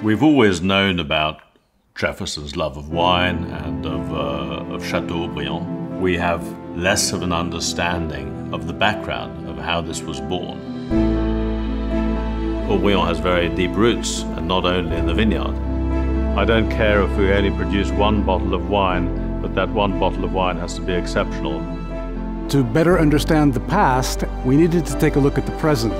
We've always known about Jefferson's love of wine and of, uh, of Chateau Haut-Brion. We have less of an understanding of the background of how this was born. Haut-Brion has very deep roots, and not only in the vineyard. I don't care if we only produce one bottle of wine, but that one bottle of wine has to be exceptional. To better understand the past, we needed to take a look at the present.